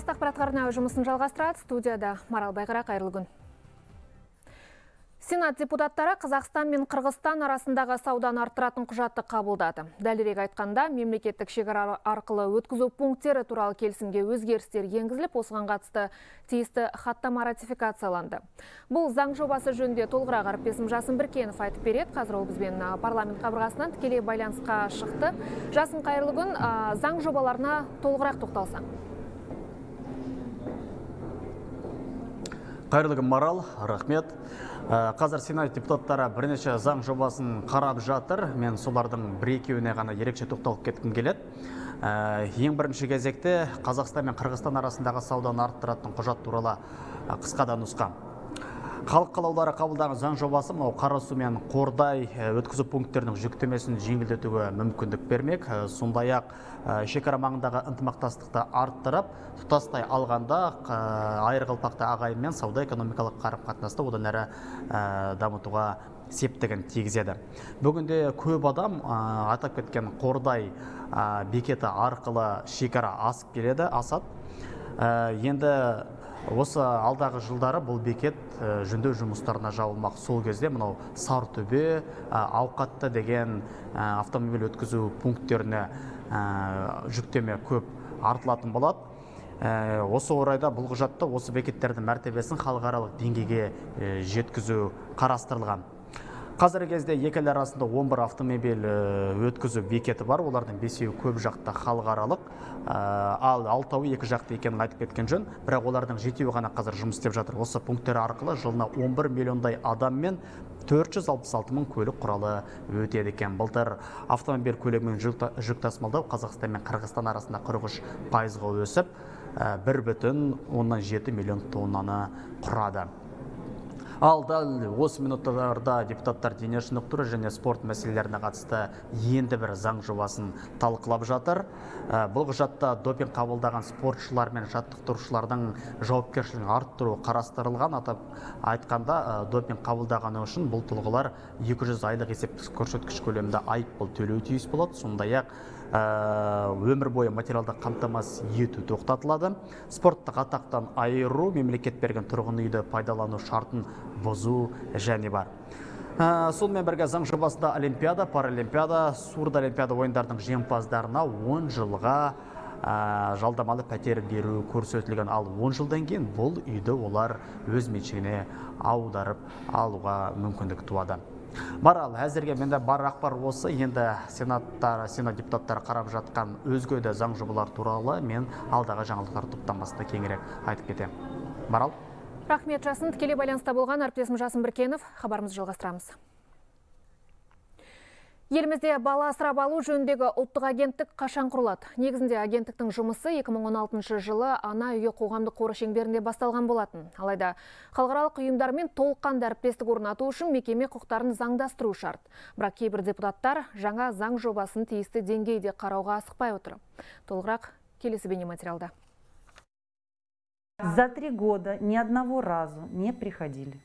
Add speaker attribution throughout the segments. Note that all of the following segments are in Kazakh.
Speaker 1: Бастық ақпарат жұмысын жалғастырады. Студияда Марал Байғыра қайырлы күн. Сенат депутаттары Қазақстан мен Қырғызстан арасындағы сауданы арттыратын құжатты қабылдады. Дәлірек айтқанда, мемлекеттік шекара арқылы өткізу пункттері туралы келісімге өзгерістер енгізіліп, осыған қатысты тиісті хаттама ратификацияланды. Бұл заң жобасы жөнінде толығырақ әріптесім Жасын Біркенов айтып береді. Қазір ол бізбен парламент қабырғасынан тікелей байланысқа шықты. Жасын қайырлы күн, заң жобаларына толығырақ тоқталсаң.
Speaker 2: Қайырлы күн Марал, рахмет. Ә, қазір сенат депутаттары бірнеше заң жобасын қарап жатыр. Мен солардың бір екеуіне ғана ерекше тоқталып кеткім келеді. Ә, ең бірінші кезекте қазақстан мен қырғызстан арасындағы сауданы арттыратын құжат туралы қысқада нұсқа. Халық қалаулылары қабылдаған заң жобасы мынау қарасу мен қордай өткізу пункттерінің жүктемесін жеңілдетуге мүмкіндік бермек. Сондай ақ шекара маңындағы ынтымақтастықты арттырып тұтастай алғанда айырқалпақты ағайынмен сауда экономикалық қарым қатынасты одан әрі дамытуға септігін тигізеді. Бүгінде көп адам атап кеткен қордай бекеті арқылы шекара асып келеді асады енді осы алдағы жылдары бұл бекет жөндеу жұмыстарына жабылмақ сол кезде мынау сарытөбе ауқатты деген автомобиль өткізу пункттеріне жүктеме көп артылатын болады. Осы орайда бұл құжатта осы бекеттердің мәртебесін халықаралық деңгейге жеткізу қарастырылған. Қазіргі кезде екі ел арасында 11 автомобиль өткізу бекеті бар. Олардың бесеуі көп жақты халықаралық. Ал алтауы екі жақты екенін айтып кеткен жөн. Бірақ олардың жетеуі ғана қазір жұмыс істеп жатыр. Осы пункттер арқылы жылына 11 миллиондай адам мен 466 мың көлік құралы өтеді екен. Былтыр автомобиль көлемін жүк тасымалдау қазақстан мен қырғызстан арасында 43 пайызға өсіп бір бүтін оннан жеті миллион тоннаны құрады. Ал дәл осы минуттарда депутаттар дене шынықтыру және спорт мәселелеріне қатысты енді бір заң жобасын талқылап жатыр. Ә, бұл құжатта допинг қабылдаған спортшылар мен жаттықтырушылардың жауапкершілігін арттыру қарастырылған. Атап айтқанда ә, допинг қабылдағаны үшін бұл тұлғалар 200 айлық есептік көрсеткіш көлемінде айыппұл төлеуі тиіс болады. Сондай ақ өмір бойы материалдық қамтамасыз ету тоқтатылады. Спорттық атақтан айыру мемлекет берген тұрғын үйді пайдалану шартын бұзу және бар. Ә, сонымен бірге заң жобасында олимпиада паралимпиада сурд олимпиада ойындарының жеңімпаздарына 10 жылға ә, жалдамалы пәтер беру көрсетілген. Ал 10 жылдан кейін бұл үйді олар өз меншігіне аударып алуға мүмкіндік туады. Марал әзірге менде бар ақпар осы. Енді сенаттар сенат депутаттары қарап жатқан өзге де заң жобалар туралы мен алдағы жаңалықтар топтамасында кеңірек айтып кетемін марал
Speaker 1: рахмет жасын. Тікелей байланыста болған әріптесім жасын біркенов. Хабарымызды жалғастырамыз. Елімізде бала асырап алу жөніндегі ұлттық агенттік қашан құрылады? Негізінде агенттіктің жұмысы 2016 жылы ана үйі қоғамдық қоры шеңберінде басталған болатын. Алайда халықаралық ұйымдармен толыққанды әріптестік орнату үшін мекеме құқықтарын заңдастыру шарт. Бірақ кейбір депутаттар жаңа заң жобасын тиісті деңгейде қарауға асықпай отыр. Толығырақ келесі бейнематериалда.
Speaker 3: За три года ни одного разу не приходили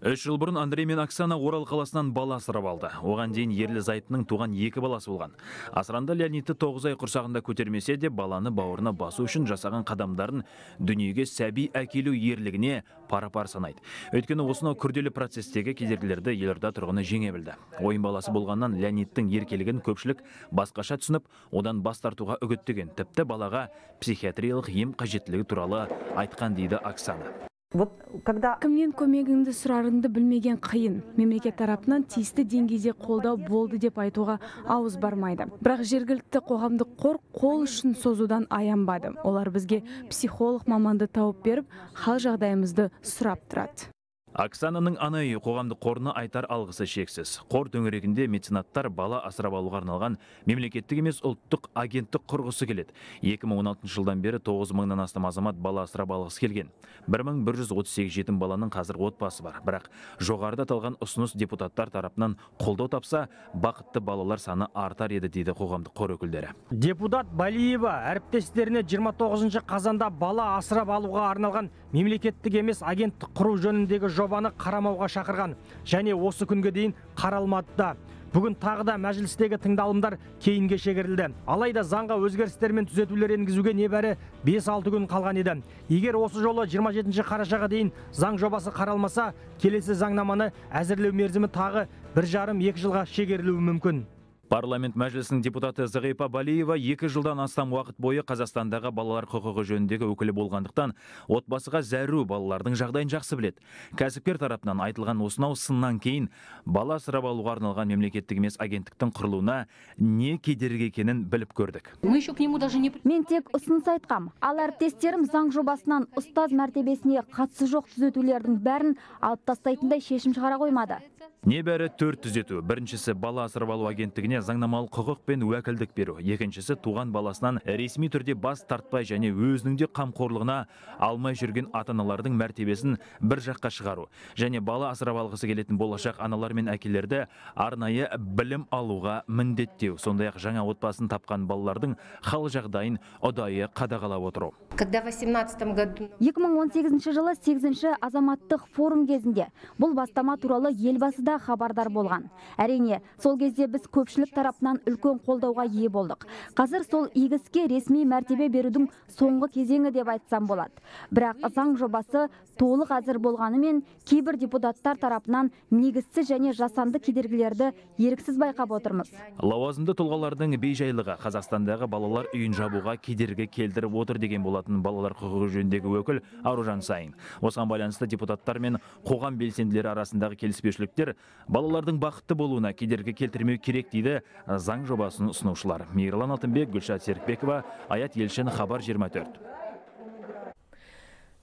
Speaker 4: үш жыл бұрын андрей мен оксана орал қаласынан бала асырап алды. Оған дейін ерлі зайыптының туған екі баласы болған. Асыранда леонидті тоғыз ай құрсағында көтермесе де баланы бауырына басу үшін жасаған қадамдарын дүниеге сәби әкелу ерлігіне пара пар санайды. Өйткені осынау күрделі процесстегі кедергілерді елорда тұрғыны жеңе білді. Ойын баласы болғаннан леонидтің еркелігін көпшілік басқаша түсініп одан бас тартуға үгіттеген тіпті балаға психиатриялық ем қажеттілігі туралы айтқан дейді оксана.
Speaker 5: Вот когда кімнен көмегіңді сұрарыңды білмеген қиын. Мемлекет тарапынан тиісті деңгейде қолдау болды деп айтуға ауыз бармайды. Бірақ жергілікті қоғамдық қор қол үшін созудан аянбады. Олар бізге психолог маманды тауып беріп хал жағдайымызды сұрап тұрады.
Speaker 4: Оксананың ана үйі қоғамдық қорына айтар алғысы шексіз. Қор төңірегінде меценаттар бала асырап алуға арналған мемлекеттік емес ұлттық агенттік құрғысы келеді. 2016 жылдан бері 9 мыңнан астам азамат бала асырап алғысы келген. 1138 жетім баланың қазір отбасы бар. Бірақ жоғарыда аталған ұсыныс депутаттар тарапынан қолдау тапса бақытты балалар саны артар еді дейді қоғамдық қор өкілдері.
Speaker 6: Депутат балиева әріптестеріне 29 қазанда бала асырап алуға арналған мемлекеттік емес агенттік құру жөніндегі жобаны қарамауға шақырған. Және осы күнге дейін қаралмады. Бүгін тағы да мәжілістегі тыңдалымдар кейінге шегерілді. Алайда заңға өзгерістер мен түзетулер енгізуге небәрі 5-6 күн қалған еді. Егер осы жолы 27 қарашаға дейін заң жобасы қаралмаса келесі заңнаманы әзірлеу мерзімі тағы бір жарым екі жылға шегерілуі мүмкін.
Speaker 4: Парламент мәжілісінің депутаты Зағипа Балиева екі жылдан астам уақыт бойы Қазақстандағы балалар құқығы жөніндегі өкілі болғандықтан отбасыға зәру балалардың жағдайын жақсы біледі. Кәсіпкер тарапынан айтылған осынау сыннан кейін бала асырап алуға арналған мемлекеттік емес агенттіктің құрылуына не кедергі екенін біліп көрдік.
Speaker 7: Мен тек ұсыныс айтқам. Ал әріптестерім заң жобасынан ұстаз мәртебесіне қатысы жоқ түзетулердің бәрін алып тастайтындай шешім шығара қоймады.
Speaker 4: Небәрі төрт түзету. Біріншісі бала асырап алу агенттігіне заңнамалық құқық пен уәкілдік беру. Екіншісі туған баласынан ресми түрде бас тартпай және өзінің де қамқорлығына алмай жүрген ата-аналардың мәртебесін бір жаққа шығару. Және бала асырап алғысы келетін болашақ аналар мен әкелерді арнайы білім алуға міндеттеу. Сондай ақ жаңа отбасын тапқан балалардың хал жағдайын ұдайы қадағалап отыру.
Speaker 8: Когда в 18 году
Speaker 7: 2018 жылы 8 азаматтық форум кезінде бұл бастама туралы елбасы да хабардар болған. Әрине, сол кезде біз көпшілік тарапынан үлкен қолдауға ие болдық. Қазір сол игіске ресми мәртебе берудің соңғы кезеңі деп айтсам болады. Бірақ заң жобасы толық әзір болғанымен кейбір депутаттар тарапынан негізсіз және жасанды кедергілерді еріксіз байқап отырмыз.
Speaker 4: Лауазымды тұлғалардың бейжайлығы Қазақстандағы балалар үйін жабуға кедергі келтіріп отыр деген болатын балалар құқығы жөніндегі өкіл Аружан Сайын. Осыған байланысты депутаттар мен қоғам белсенділері арасындағы келіспеушіліктер балалардың бақытты болуына кедергі келтірмеу керек дейді заң жобасын ұсынушылар. Мейірлан Алтынбек, Гүлшат Серікбекова, Аят Елшін, Хабар 24.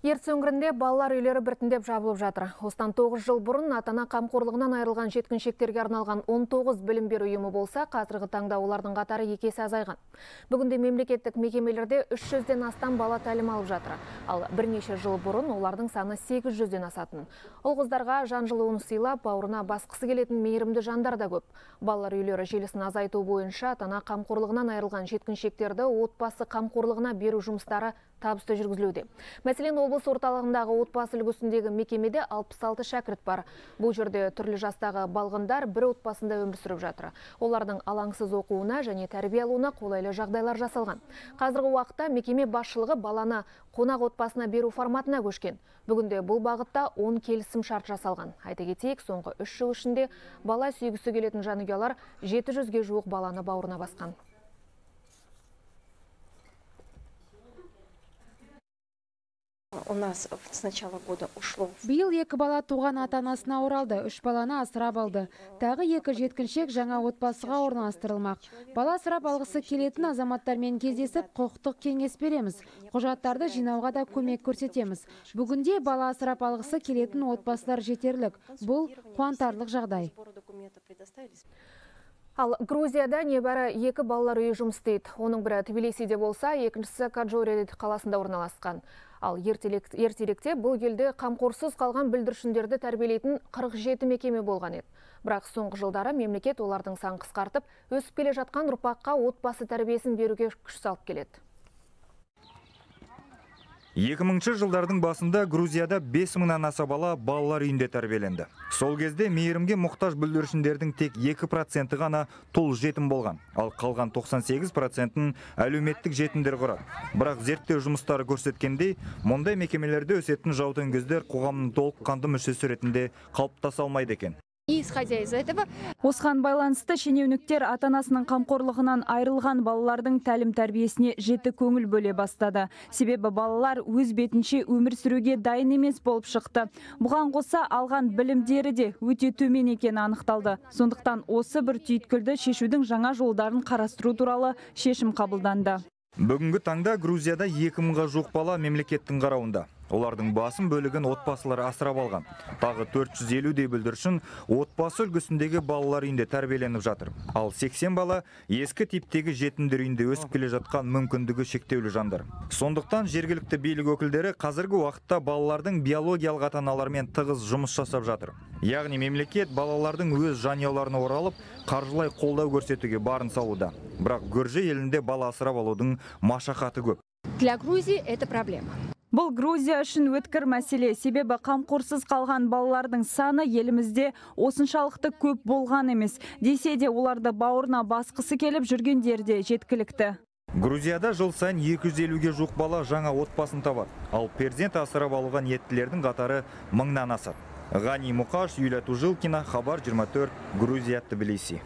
Speaker 1: Ертіс өңірінде балалар үйлері біртіндеп жабылып жатыр. Осыдан 9 жыл бұрын атана қамқорлығынан айырылған жеткіншектерге арналған 19 білім беру ұйымы болса, қазіргі таңда олардың қатары екесі азайған. Бүгінде мемлекеттік мекемелерде 300-ден астам бала тәлім алып жатыр. Ал бірнеше жыл бұрын олардың саны 800-ден асатын. Ол қыздарға жан жылуын сыйлап, бауырына басқысы келетін мейірімді жандар да көп. Балалар үйлері желісін азайту бойынша атана қамқорлығынан айырылған жеткіншектерді отбасы қамқорлығына беру жұмыстары табысты жүргізілуде. Мәселен, облыс орталығындағы отбасы үлгісіндегі мекемеде 66 шәкірт бар. Бұл жерде түрлі жастағы балғындар бір отбасында өмір сүріп жатыр. Олардың алаңсыз оқуына және тәрбие алуына қолайлы жағдайлар жасалған. Қазіргі уақытта мекеме басшылығы баланы қонақ отбасына беру форматына көшкен. Бүгінде бұл бағытта 10 келісім шарт жасалған. Айта кетейік, соңғы 3 жыл ішінде бала сүйгісі келетін жанұялар 700-ге жуық баланы бауырына басқан.
Speaker 8: У нас с начала года ушло
Speaker 9: Биыл екі бала туған ата-анасына оралды, үш баланы асырап алды. Тағы екі жеткіншек жаңа отбасыға орналастырылмақ. Бала асырап алғысы келетін азаматтармен кездесіп, құқықтық кеңес береміз. Құжаттарды жинауға да көмек көрсетеміз. Бүгінде бала асырап алғысы келетін отбасылар жетерлік. Бұл қуантарлық жағдай.
Speaker 1: Ал Грузияда небәрі екі балалар үйі жұмыс істейді. Оның бірі Тбилисиде болса, екіншісі Каджоред қаласында орналасқан. Ал ертеректе бұл елде қамқорсыз қалған бүлдіршіндерді тәрбиелейтін 47 мекеме болған еді. Бірақ соңғы жылдары мемлекет олардың сан қысқартып, өсіп келе жатқан ұрпаққа отбасы тәрбиесін беруге күш салып келеді.
Speaker 10: 2000 жылдардың басында Грузияда 5000-нан аса бала балалар үйінде тәрбиеленді. Сол кезде мейірімге мұқтаж бүлдіршіндердің тек 2% ғана тұл жетім болған, ал қалған 98%-ын әлеуметтік жетімдер құрады. Бірақ зерттеу жұмыстары көрсеткендей, мұндай мекемелерде өсетін жаутеңгіздер қоғамның толыққанды мүшесі ретінде қалыптаса алмайды екен.
Speaker 11: Осыған байланысты шенеуніктер ата-анасының қамқорлығынан айырылған балалардың тәлім тәрбиесіне жеті көңіл бөле бастады. Себебі балалар өз бетінше өмір сүруге дайын емес болып шықты. Бұған қоса алған білімдері де өте төмен екені анықталды. Сондықтан осы бір түйткілді шешудің жаңа жолдарын қарастыру туралы шешім қабылданды.
Speaker 10: Бүгінгі таңда Грузияда 2000-ға жуық бала мемлекеттің қарауында. Олардың басым бөлігін отбасылар асырап алған. Тағы 450-дей бүлдіршін отбасы үлгісіндегі балалар үйінде тәрбиеленіп жатыр. Ал 80 бала ескі типтегі жетімдер үйінде өсіп келе жатқан мүмкіндігі шектеулі жандар. Сондықтан жергілікті билік өкілдері қазіргі уақытта балалардың биологиялық ата-аналарымен тығыз жұмыс жасап жатыр. Яғни мемлекет балалардың өз жанұяларына оралып, қаржылай қолдау көрсетуге барын салуда. Бірақ Гөрже елінде бала асырап алудың машақаты көп.
Speaker 9: Для Грузии это проблема.
Speaker 11: Бұл Грузия үшін өткір мәселе, себебі қамқорсыз қалған балалардың саны елімізде осыншалықты көп болған емес. Десе де оларды бауырына басқысы келіп жүргендер де жеткілікті.
Speaker 10: Грузияда жыл сайын 250-ге жуық бала жаңа отбасын табады. Ал перзент асырап алуға ниеттілердің қатары мыңнан асады. Ғани Мұқаш, Юлия Тужилкина, Хабар 24, Грузия Тбилиси.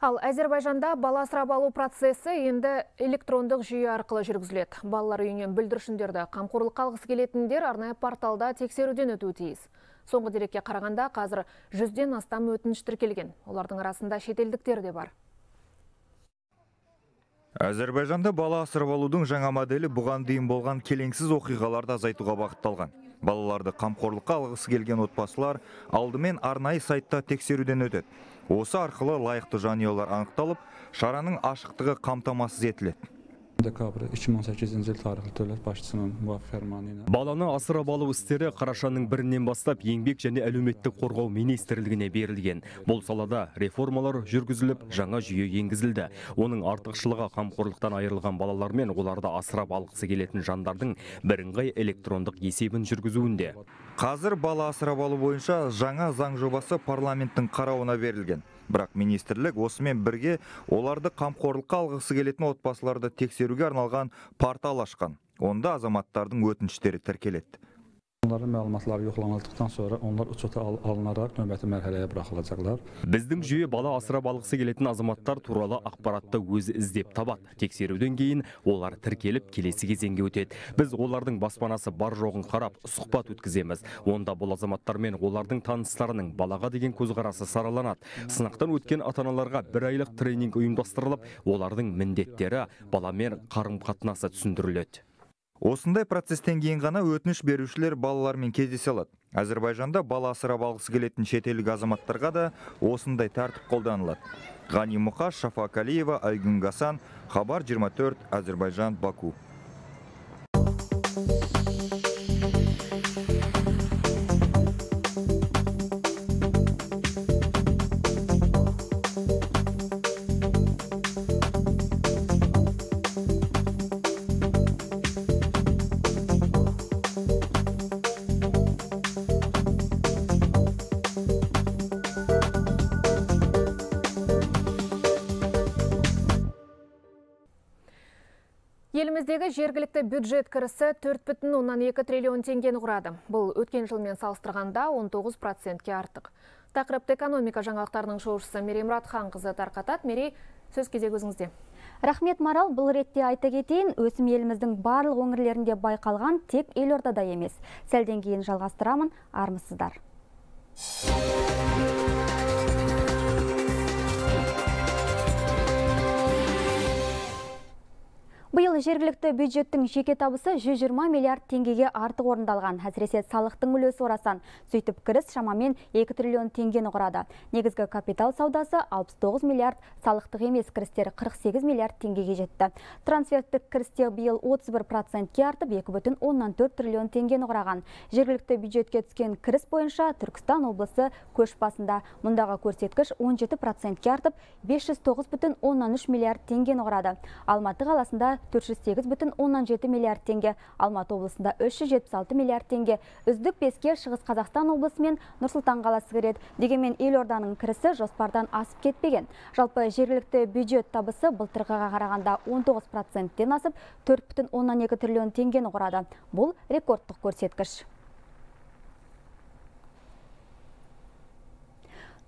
Speaker 1: Ал Әзербайжанда бала асырап алу процесі енді электрондық жүйе арқылы жүргізіледі. Балалар үйінен бүлдіршіндерді қамқорлыққа алғысы келетіндер арнайы порталда тексеруден өтуі тиіс. Соңғы дерекке қарағанда қазір жүзден астам өтініш тіркелген. Олардың арасында шетелдіктер де бар.
Speaker 10: Әзербайжанда бала асырап алудың жаңа моделі бұған дейін болған келеңсіз оқиғаларды азайтуға бағытталған. Балаларды қамқорлыққа алғысы келген отбасылар алдымен арнайы сайтта тексеруден өтеді. Осы арқылы лайықты жанұялар анықталып, шараның ашықтығы қамтамасыз етіледі.
Speaker 12: Dekabr 2018 yil tarixli dövlət başçısının müvafiq fərmanı ilə
Speaker 13: Баланы асырап алу істері қарашаның бірінен бастап еңбек және әлеуметтік қорғау министрлігіне берілген. Бұл салада реформалар жүргізіліп, жаңа жүйе енгізілді. Оның артықшылығы қамқорлықтан айырылған балалар мен оларды асырап алғысы келетін жандардың бірыңғай электрондық есебін жүргізуінде.
Speaker 10: Қазір бала асырап алу бойынша жаңа заң жобасы парламенттің қарауына берілген. Бірақ министрлік осымен бірге оларды қамқорлыққа алғысы келетін отбасыларды тексеруге арналған портал ашқан. Онда азаматтардың өтініштері тіркеледі.
Speaker 12: Onların məlumatları yoxlanıldıqdan sonra onlar uçota al alınaraq növbəti mərhələyə.
Speaker 13: Біздің жүйе бала асырап алғысы келетін азаматтар туралы ақпаратты өзі іздеп табады. Тексеруден кейін олар тіркеліп келесі кезеңге өтеді. Біз олардың баспанасы бар жоғын қарап, сұхбат өткіземіз. Онда бұл азаматтар мен олардың таныстарының балаға деген көзқарасы сараланады. Сынақтан өткен ата-аналарға бір айлық тренинг ұйымдастырылып, олардың міндеттері баламен қарым-қатынасы түсіндіріледі.
Speaker 10: Осындай процесстен кейін ғана өтініш берушілер балалармен кездесе алады. Әзербайжанда бала асырап алғысы келетін шетелдік азаматтарға да осындай тәртіп қолданылады. Ғани Мұқаш, Шафак Алиева, Айгүн Гасан, Хабар 24, Әзербайжан, Баку.
Speaker 1: Жергілікті бюджет кірісі 4,2 триллион теңгені құрады. Бұл өткен жылмен салыстырғанда 19 процентке артық. Тақырыпты экономика жаңалықтарының шоушысы Мерей Мұратхан қызы тарқатады. Мерей, сөз кезек өзіңізде.
Speaker 7: Рахмет Марал, бұл ретте айта кетейін, өсім еліміздің барлық өңірлерінде байқалған тек елордада емес. Сәлден кейін жалғастырамын, армысыздар. Биыл жергілікті бюджеттің жеке табысы 120 миллиард теңгеге артық орындалған. Әсіресе салықтың үлесі орасан. Сөйтіп кіріс шамамен 2 триллион теңгені құрады. Негізгі капитал саудасы 69 миллиард, салықтық емес кірістері 48 миллиард теңгеге жетті. Трансферттік кірістер биыл 31 процентке артып 2,4 триллион теңгені құраған. Жергілікті бюджетке түскен кіріс бойынша Түркістан облысы көш басында. Мұндағы көрсеткіш 17 процентке артып 509,3 миллиард теңгені құрады. Алматы қаласында 408,7 миллиард теңге, Алматы облысында 376 миллиард теңге. Үздік беске Шығыс Қазақстан облысы мен Нұрсұлтан қаласы кіреді. Дегенмен елорданың кірісі жоспардан асып кетпеген. Жалпы жергілікті бюджет табысы былтырғыға қарағанда 19 проценттен асып 4,2 триллион теңгені құрады. Бұл рекордтық көрсеткіш.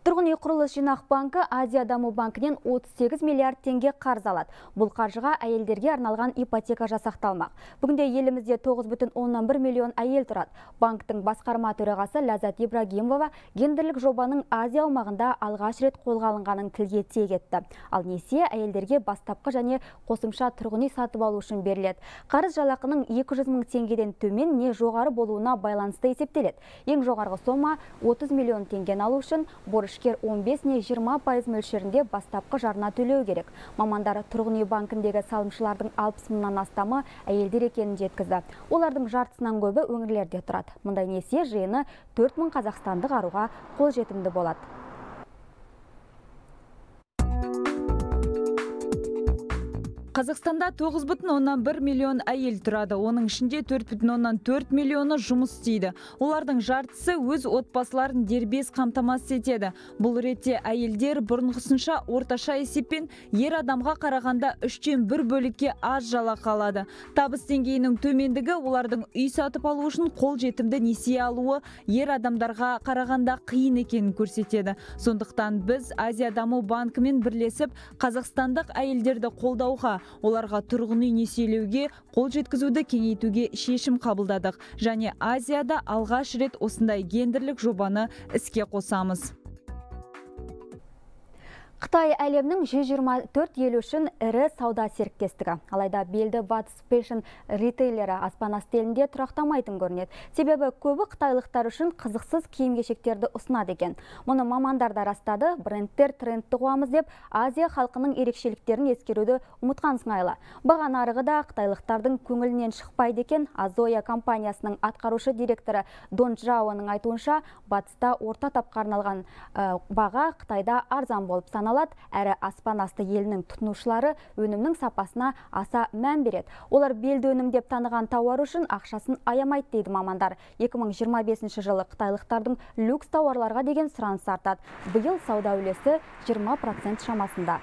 Speaker 7: Тұрғын үй құрылыс жинақ банкі Азия даму банкінен 38 миллиард теңге қарыз алады. Бұл қаржыға әйелдерге арналған ипотека жасақталмақ. Бүгінде елімізде 9,1 миллион әйел тұрады. Банктың басқарма төрағасы Ләзат Ибрагимова гендерлік жобаның Азия аумағында алғаш рет қолға алынғанын тілге тиек етті. Ал несие әйелдерге бастапқы және қосымша тұрғын үй сатып алу үшін беріледі. Қарыз жалақының 200 мың теңгеден төмен не жоғары болуына байланысты есептеледі. Ең жоғарғы сома 30 миллион теңгені алу үшін борышкер 15 не 20 пайыз мөлшерінде бастапқы жарна төлеу керек. Мамандар тұрғын үй банкіндегі салымшылардың 60 мыңнан астамы әйелдер екенін жеткізді. Олардың жартысынан көбі өңірлерде тұрады. Мұндай несие жиыны 4 мың қазақстандық аруға қолжетімді болады.
Speaker 11: Қазақстанда 9,1 миллион әйел тұрады. Оның ішінде 4,4 миллионы жұмыс істейді. Олардың жартысы өз отбасыларын дербес қамтамасыз етеді. Бұл ретте әйелдер бұрынғысынша орташа есеппен ер адамға қарағанда үштен бір бөлікке аз жалақы алады табыс деңгейінің төмендігі олардың үй сатып алу үшін қол жетімді несие алуы ер адамдарға қарағанда қиын екенін көрсетеді. Сондықтан біз азия даму банкімен бірлесіп қазақстандық әйелдерді қолдауға оларға тұрғын үй несиелеуге қол жеткізуді кеңейтуге шешім қабылдадық. Және азияда алғаш рет осындай гендерлік жобаны іске қосамыз.
Speaker 7: Қытай әлемнің 124 ел үшін ірі сауда серіктестігі. Алайда белді батыс фэшн ритейлері аспан асты елінде тұрақтамайтын көрінеді. Себебі көбі қытайлықтар үшін қызықсыз киім-кешектерді ұсынады екен. Мұны мамандар да растады, брендтер трендті қуамыз деп Азия халқының ерекшеліктерін ескеруді ұмытқан сыңайлы. Баға нарығы да қытайлықтардың көңілінен шықпайды екен. Азоя компаниясының атқарушы директоры Дон айтуынша, батыста орта тапқа арналған баға Қытайда арзан болып алады әрі аспан асты елінің тұтынушылары өнімнің сапасына аса мән береді. Олар белді өнім деп таныған тауар үшін ақшасын аямайды дейді мамандар. 2025 жылы қытайлықтардың люкс тауарларға деген сұраныс артады. Биыл сауда үлесі 20% шамасында.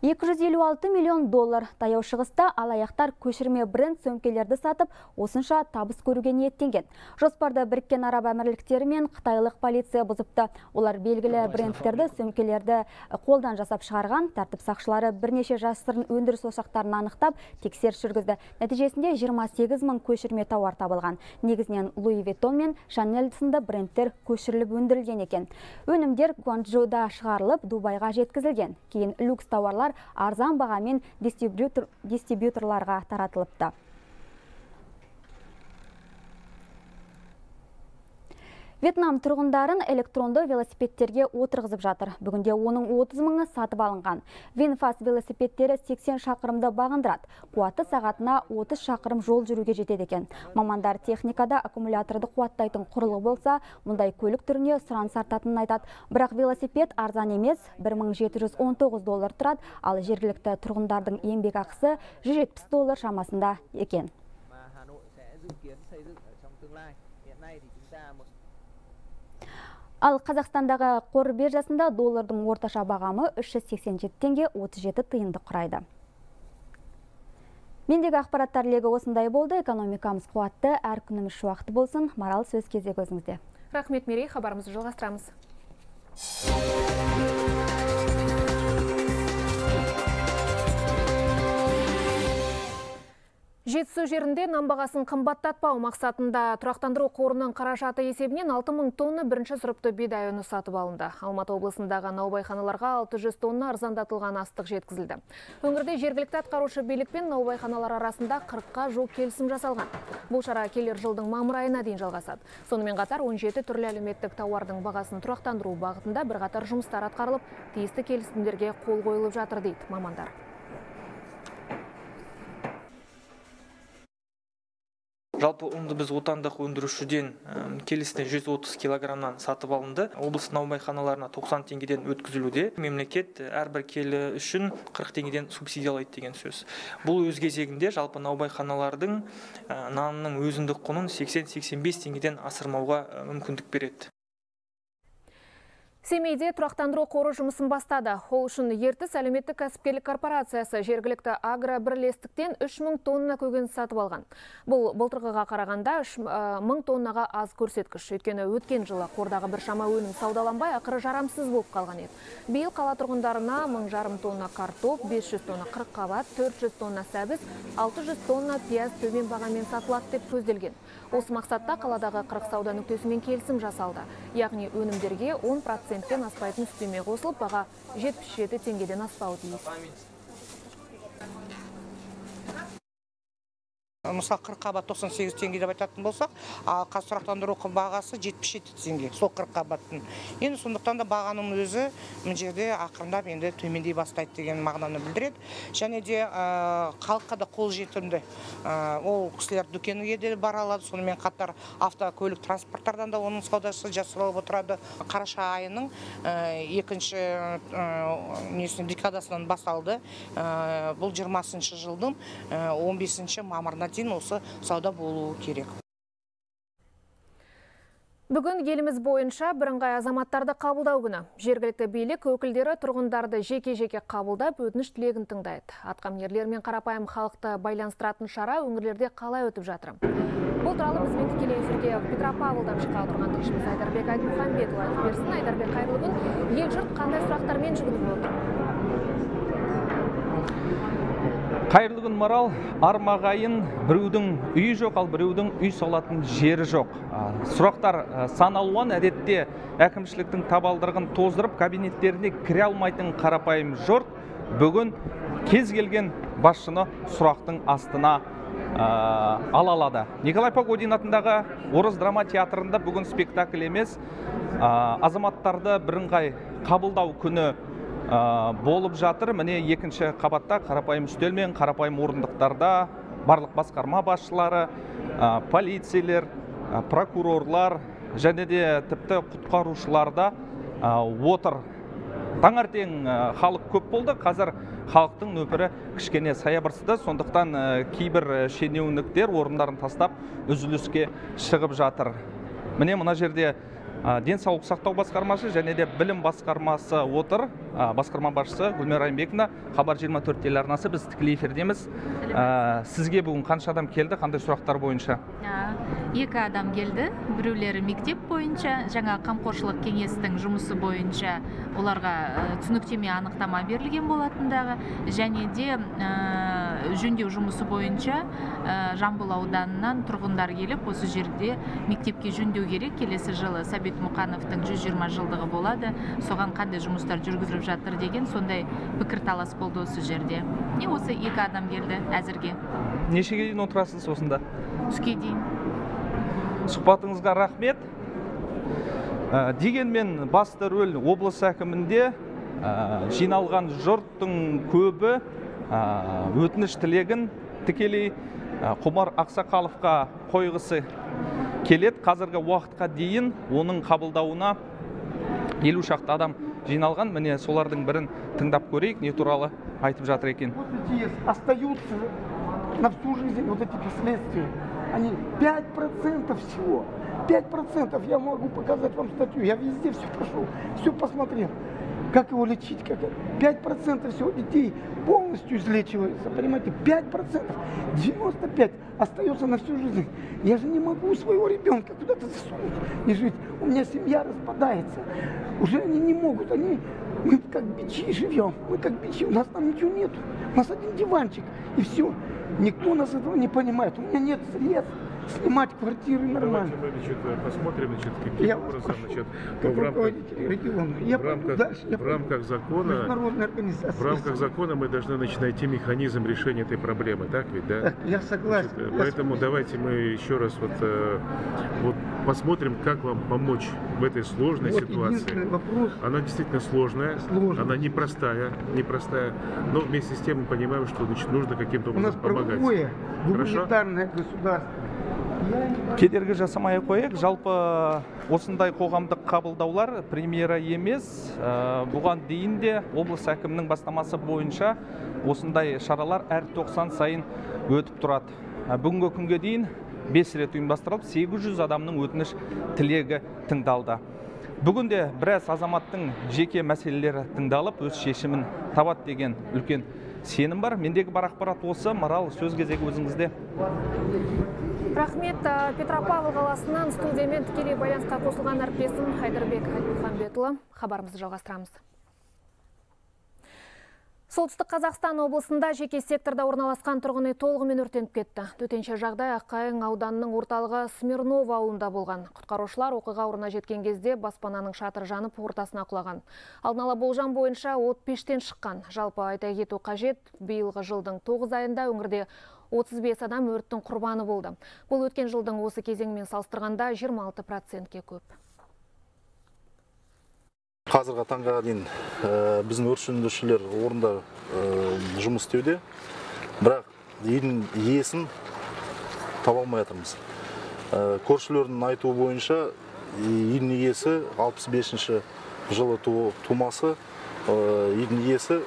Speaker 7: 256 миллион доллар. Таяу шығыста алаяқтар көшірме бренд сөмкелерді сатып осынша табыс көруге ниеттенген. Жоспарды біріккен араб әмірліктері мен қытайлық полиция бұзыпты. Олар белгілі брендтерді сөмкелерді қолдан жасап шығарған тәртіп сақшылары бірнеше жасырын өндіріс ошақтарын анықтап тексеріс жүргізді. Нәтижесінде 28 мың көшірме тауар табылған. Негізінен луи виттон мен шанель сынды брендтер көшіріліп өндірілген екен. Өнімдер гуанчжоуда шығарылып дубайға жеткізілген. Кейін люкс тауарлар арзан бағамен дистрибьюторларға таратылыпты. Вьетнам тұрғындарын электронды велосипедтерге отырғызып жатыр. Бүгінде оның 30 мыңы сатып алынған. Винфас велосипедтері 80 шақырымды бағындырады. Қуаты сағатына 30 шақырым жол жүруге жетеді екен. Мамандар техникада аккумуляторды қуаттайтын құрылғы болса, мұндай көлік түріне сұраныс артатынын айтады. Бірақ велосипед арзан емес, 1719 доллар тұрады, ал жергілікті тұрғындардың еңбек ақысы 170 доллар шамасында екен. Ал Қазақстандағы қор биржасында доллардың орташа бағамы 387 теңге 37 тиынды құрайды. Мендегі ақпараттар легі осындай болды. Экономикамыз қуатты, әр күніміз шуақты болсын. Марал сөз кезек өзіңізде.
Speaker 1: Рахмет Мерей, хабарымызды жалғастырамыз. Жетісу жерінде нан қымбаттатпау мақсатында тұрақтандыру қорының қаражаты есебінен 6 мың тонна бірінші сұрыпты бидай ұны сатып алынды. Алматы облысындағы наубайханаларға 600 тонна арзандатылған астық жеткізілді. Өңірде жергілікті атқарушы билік пен наубайханалар арасында 40-қа жуық келісім жасалған. Бұл шара келер жылдың мамыр айына дейін жалғасады. Сонымен қатар 17 түрлі әлеуметтік тауардың бағасын тұрақтандыру бағытында бірқатар жұмыстар атқарылып, тиісті келісімдерге қол қойылып жатыр дейді мамандар.
Speaker 14: Жалпы ұнды біз отандық өндірушіден келісіне 130 килограммнан сатып алынды. Облыс наубайханаларына 90 теңгеден өткізілуде. Мемлекет әрбір келі үшін 40 теңгеден субсидиялайды деген сөз. Бұл өз кезегінде жалпы наубайханалардың нанның өзіндік құнын 80-85 теңгеден асырмауға мүмкіндік береді.
Speaker 1: Семейде тұрақтандыру қоры жұмысын бастады. Ол үшін ертіс әлеуметтік кәсіпкерлік корпорациясы жергілікті агро бірлестіктен 3000 тонна көген сатып алған. Бұл былтырғыға қарағанда 1000 тоннаға аз көрсеткіш. Өйткені өткен жылы қордағы бір шама өнім саудаланбай, ақыры жарамсыз болып қалған еді. Биыл қала тұрғындарына 1000 жарым тонна картоп, 500 тонна қырыққабат, 400 тонна сәбіз, 600 тонна пияз төмен бағамен сатылады деп көзделген. Осы мақсатта қаладағы қырық сауда нүктесімен келісім жасалды. Яғни өнімдерге 10% проценттен аспайтын үстеме қосылып, баға 77 теңгеден аспауы тиіс.
Speaker 15: Мысалы қырық қабат тоқсан сегіз теңге деп айтатын болсақ ал қазір тұрақтандыру бағасы жетпіс жеті теңге сол қырық қабаттың енді сондықтан да бағаның өзі мына жерде ақырындап енді төмендей бастайды деген мағынаны білдіреді. Және де халыққа да қолжетімді ол кісілер дүкенге де бара алады сонымен қатар автокөлік транспорттардан да оның саудасы жасалып отырады. Қараша айының екінші несіне декадасынан басталды. Бұл жиырмасыншы жылдың он бесінші мамырына дейін осы сауда болуы керек
Speaker 1: Бүгін еліміз бойынша бірыңғай азаматтарды қабылдау күні. Жергілікті билік өкілдері тұрғындарды жеке-жеке қабылдап өтініш тілегін тыңдайды. Атқамінерлер мен қарапайым халықты байланыстыратын шара өңірлерде қалай өтіп жатыр. Бұл туралы бізбен тікелей эфирге Петропавлдан шыққалы тұрған тілшіміз Айдарбек Айтмұхамбетұлы айтып берсін. Айдарбек қайырлы күн. Ел жұрт қандай сұрақтармен жүгініп отыр?
Speaker 16: Қайырлы күн марал. Армағайын біреудің үйі жоқ ал біреудің үй салатын жері жоқ. Сұрақтар сан алуан әдетте әкімшіліктің табалдырығын тоздырып кабинеттеріне кіре алмайтын қарапайым жұрт бүгін кез келген басшыны сұрақтың астына ала алады. Николай погодин атындағы орыс драма театрында бүгін спектакль емес азаматтарды бірыңғай қабылдау күні болып жатыр. Міне екінші қабатта қарапайым үстел мен қарапайым орындықтарда барлық басқарма басшылары полицейлер прокурорлар және де тіпті құтқарушылар да отыр. Таңертең халық көп болды. Қазір халықтың нөпірі кішкене саябырсыды. Сондықтан кейбір шенеуніктер орындарын тастап үзіліске шығып жатыр. Міне мына жерде денсаулық сақтау басқармасы және де білім басқармасы отыр. Басқарма басшысы гүлмира райымбековна хабар 24 телеарнасы біз тікелей эфирдеміз. Сізге бүгін қанша адам келді? Қандай сұрақтар бойынша?
Speaker 17: Екі адам келді. Біреулері мектеп бойынша жаңа қамқоршылық кеңестің жұмысы бойынша оларға түсініктеме анықтама берілген болатындағы және де жөндеу жұмысы бойынша жамбыл ауданынан тұрғындар келіп осы жерде мектепке жөндеу керек. Келесі жылы сәбит мұқановтың 120 жылдығы болады. Соған қандай жұмыстар жүргізіліп жатыр деген сондай пікірталас болды осы жерде. Не осы екі адам келді әзірге.
Speaker 16: Нешеге дейін отырасыз осында?
Speaker 17: Түске дейін.
Speaker 16: Сұхбатыңызға рахмет. Дегенмен басты рөл облыс әкімінде жиналған жұрттың көбі өтініш тілегін тікелей құмар ақсақаловқа қойғысы келеді. Қазіргі уақытқа дейін оның қабылдауына елу шақты адам жиналған. Міне солардың бірін тыңдап көрейік не туралы айтып жатыр екен.
Speaker 18: Остаются на всю жизнь вот эти последствия. Они 5% всего. 5% я могу показать вам статью. Я везде все прошел все посмотрел. Как его лечить, как 5% всего детей полностью излечивается, понимаете, 5%, 95% остается на всю жизнь. Я же не могу своего ребенка куда-то засунуть и жить. У меня семья распадается. Уже они не могут, они, мы как бичи живем, мы как бичи, у нас там ничего нет. У нас один диванчик и все. Никто нас этого не понимает. У меня нет средств снимать квартиры нормально.
Speaker 19: Давайте мы значит, посмотрим, значит, каким
Speaker 18: я
Speaker 19: образом, значит,
Speaker 18: как
Speaker 19: в рамках,
Speaker 18: региона. Я
Speaker 19: в рамках,
Speaker 18: дальше, я
Speaker 19: в рамках закона, в рамках закона мы должны значит, найти механизм решения этой проблемы, так ведь, да?
Speaker 18: Так, я согласен.
Speaker 19: Значит,
Speaker 18: я
Speaker 19: поэтому
Speaker 18: согласен.
Speaker 19: давайте мы еще раз вот, э, вот посмотрим, как вам помочь в этой сложной
Speaker 18: Вот
Speaker 19: ситуации.
Speaker 18: вопрос.
Speaker 19: Она действительно сложная,
Speaker 18: Сложная.
Speaker 19: она непростая, непростая, но вместе с тем мы понимаем, что значит, нужно каким-то
Speaker 18: У нас
Speaker 19: образом помогать.
Speaker 18: правовое,
Speaker 19: Хорошо?
Speaker 18: гуманитарное государство.
Speaker 16: Кедергі жасамай ақ қояйық. Жалпы осындай қоғамдық қабылдаулар премьера емес. Ә, бұған дейін де облыс әкімінің бастамасы бойынша осындай шаралар әр 90 сайын өтіп тұрады. Ә, бүгінгі күнге дейін бес рет ұйымдастырылып 800 адамның өтініш тілегі тыңдалды. Бүгінде біраз азаматтың жеке мәселелері тыңдалып өз шешімін табады деген үлкен сенім бар. Мендегі бар ақпарат осы. Марал сөз кезегі өзіңізде.
Speaker 1: Рахмет ә, Петропавл қаласынан студиямен тікелей байланысқа қосылған әріптесім Хайдарбек Айтмұхамбетұлы. Хабарымызды жалғастырамыз. Солтүстік Қазақстан облысында жеке секторда орналасқан тұрғын үй толығымен өртеніп кетті. Төтенше жағдай Аққайың ауданының орталығы Смирнов ауылында болған. Құтқарушылар оқиға орнына жеткен кезде баспананың шатыры жанып ортасына құлаған. Алдын ала болжам бойынша от пештен шыққан. Жалпы айта кету қажет, биылғы жылдың 9 айында өңірде 35 адам өрттің құрбаны болды. Бұл өткен жылдың осы кезеңімен салыстырғанда 26 процентке көп.
Speaker 20: Қазіргі таңға дейін біздің өрт орында жұмыс істеуде бірақ үйдің иесін таба алмай жатырмыз көршілердің айтуы бойынша үйдің иесі 65 жылы тумасы үйдің иесі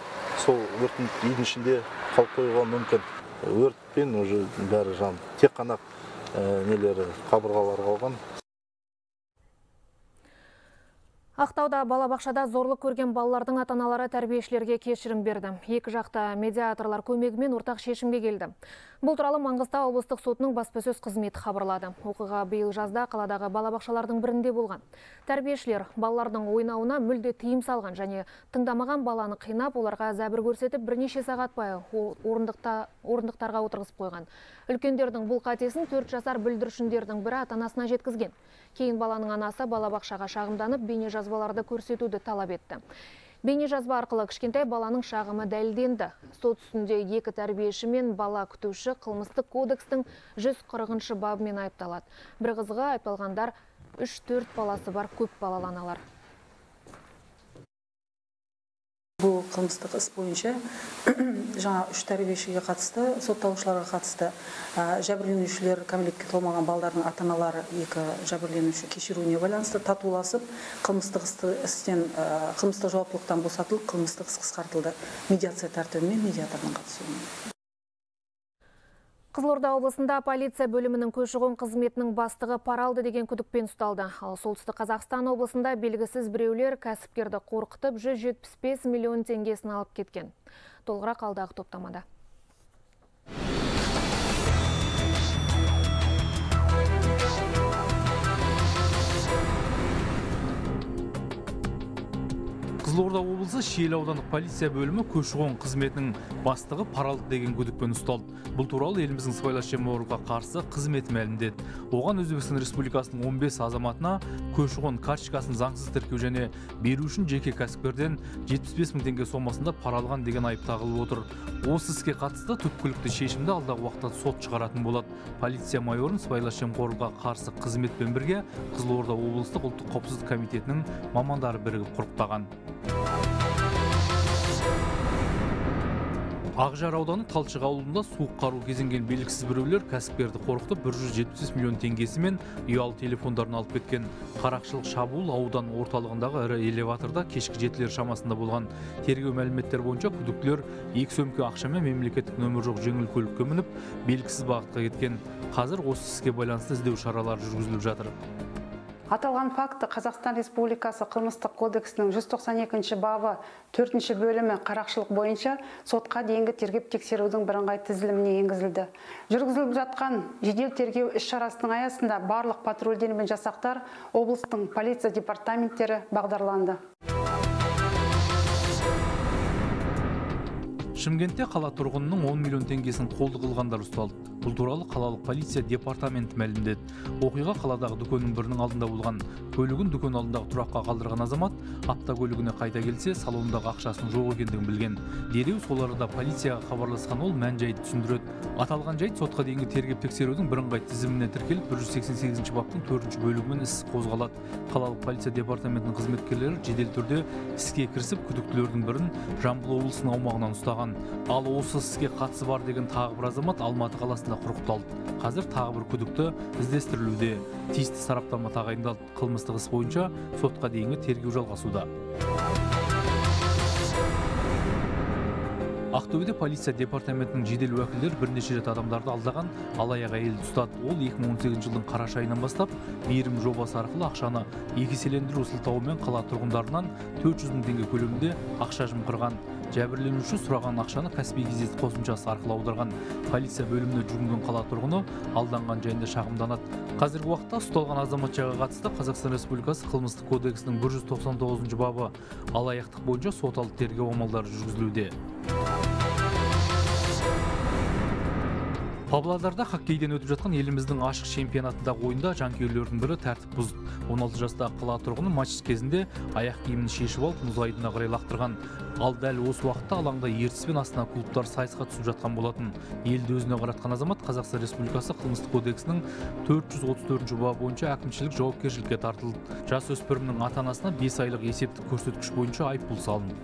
Speaker 20: сол өрттің үйдің ішінде қалып қоюға мүмкін өртпен уже бәрі жан. Тек қана нелері қабырғалары қалған.
Speaker 1: Ақтауда балабақшада зорлық көрген балалардың ата-аналары тәрбиешілерге кешірім берді. Екі жақта медиаторлар көмегімен ортақ шешімге келді. Бұл туралы Маңғыстау облыстық сотының баспасөз қызметі хабарлады. Оқиға биыл жазда қаладағы балабақшалардың бірінде болған. Тәрбиешілер балалардың ойнауына мүлде тыйым салған және тыңдамаған баланы қинап, оларға зәбір көрсетіп бірнеше сағат бойы орындықта, орындықтарға отырғызып қойған. Үлкендердің бұл қатесін 4 жасар бүлдіршіндердің бірі ата-анасына жеткізген. Кейін баланың анасы балабақшаға шағымданып, бейне жазбаларды көрсетуді талап етті. Бейне жазба арқылы кішкентай баланың шағымы дәлденді. Сот үстінде екі тәрбиеші мен бала күтуші қылмыстық кодекстің 140 бабымен айыпталады. Бір қызығы айыпталғандар 3-4 баласы бар көп балалы аналар.
Speaker 21: Бұл қылмыстық іс бойынша жаңа үш тәрбиешіге қатысты сотталушыларға қатысты жәбірленушілер кәмелетке толмаған балдардың ата аналары екі жәбірленуші кешіруіне байланысты татуласып қылмыстық істен қылмыстық жауаптылықтан босатылып қылмыстық іс қысқартылды. Медиация тәртібімен медиатордың қатысуымен.
Speaker 1: Қызылорда облысында полиция бөлімінің көші-қон қызметінің бастығы паралды деген күдікпен ұсталды. Ал солтүстік Қазақстан облысында белгісіз біреулер кәсіпкерді қорқытып 175 миллион теңгесін алып кеткен. Толығырақ алдағы топтамада.
Speaker 22: Қызылорда облысы шиелі аудандық полиция бөлімі көші қон қызметінің бастығы паралды деген күдікпен ұсталды. Бұл туралы еліміздің сыбайлас жемқорлыққа қарсы қызметі мәлімдеді. Оған өзбекстан республикасының 15 азаматына көші қон карточкасын заңсыз тіркеу және беру үшін жеке кәсіпкерден 75 мың теңге сомасында пара алған деген айып тағылып отыр. Осы іске қатысты түпкілікті шешімді алдағы уақытта сот шығаратын болады. Полиция майорын сыбайлас жемқорлыққа қарсы қызметпен бірге қызылорда облыстық ұлттық қауіпсіздік комитетінің мамандары бірігіп құрықтаған. Ақжар ауданы талшық ауылында суық қару кезенген белгісіз біреулер кәсіпкерді қорқытып 175 миллион теңгесі мен ұялы телефондарын алып кеткен. Қарақшылық шабуыл аудан орталығындағы ірі элеваторда кешкі жетілер шамасында болған. Тергеу мәліметтері бойынша күдіктілер екі сөмке ақша мен мемлекеттік нөмірі жоқ жеңіл көлікке мініп белгісіз бағытқа кеткен. Қазір осы іске байланысты іздеу шаралары жүргізіліп жатыр.
Speaker 23: Аталған факті қазақстан республикасы қылмыстық кодексінің 192 бабы 4 бөлімі қарақшылық бойынша сотқа дейінгі тергеп тексерудің бірыңғай тізіліміне енгізілді. Жүргізіліп жатқан жедел тергеу іс шарасының аясында барлық патрульдер мен жасақтар облыстың полиция департаменттері бағдарланды.
Speaker 22: Шымкентте қала тұрғынының 10 миллион теңгесін қолды қылғандар ұсталды. Бұл туралы қалалық полиция департаменті мәлімдеді. Оқиға қаладағы дүкеннің бірінің алдында болған. Көлігін дүкен алдындағы тұраққа қалдырған азамат автокөлігіне қайта келсе салондағы ақшасының жоқ екендігін білген. Дереу сол арада полицияға хабарласқан ол мән жайды түсіндіреді. Аталған жайт сотқа дейінгі тергеп тексерудің бірыңғай тізіміне тіркеліп бір жүз сексен сегізінші баптың төртінші бөлігімен іс қозғалады. Қалалық полиция департаментінің қызметкерлері жедел түрде іске кірісіп күдіктілердің бірін жамбыл облысының аумағынан ұстаған. Ал осы іске қатысы бар деген тағы бір азамат алматы қаласында құрықталды. Қазір тағы бір күдікті іздестірілуде. Тиісті сараптама тағайындалды. Қылмыстық іс бойынша сотқа дейінгі тергеу жалғасуда. Ақтөбеде полиция департаментінің жедел уәкілдері бірнеше рет адамдарды алдаған алаяқ әйелді ұстады. Ол 2018 жылдың қараша айынан бастап мейірім жобасы арқылы ақшаны екі еселендіру сылтауымен қала тұрғындарынан 400 мың теңге көлемінде ақша жымқырған. Жәбірленуші сұраған ақшаны каспий кезет қосымшасы арқылы аударған полиция бөліміне жүгінген қала тұрғыны алданған жайында шағымданады. Қазіргі уақытта ұсталған азаматшаға қатысты қазақстан республикасы қылмыстық кодексінің 199 бабы. Алаяқтық бойынша соталды тергеу амалдары жүргізілуде. Павлодарда хоккейден өтіп жатқан еліміздің ашық чемпионатындағы ойында жанкүйерлердің бірі тәртіп бұзды. 16 жастағы қала тұрғыны матч кезінде аяқ киімін шешіп алып мұз айдынына қарай лақтырған. Ал дәл осы уақытта алаңда ертіс пен астана клубтары сайысқа түсіп жатқан болатын. Елді өзіне қаратқан азамат қазақстан республикасы қылмыстық кодексінің 434 бабы бойынша әкімшілік жауапкершілікке тартылды. Жасөспірімнің ата анасына 5 айлық есептік көрсеткіш бойынша айыппұл салынды.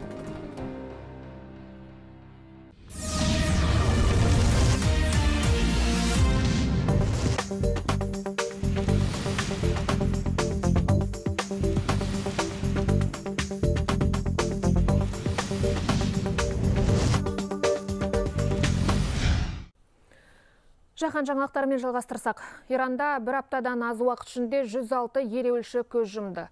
Speaker 1: Жаһан жаңалықтарымен жалғастырсақ, Иранда бір аптадан аз уақыт ішінде 106 ереуілші көз жұмды.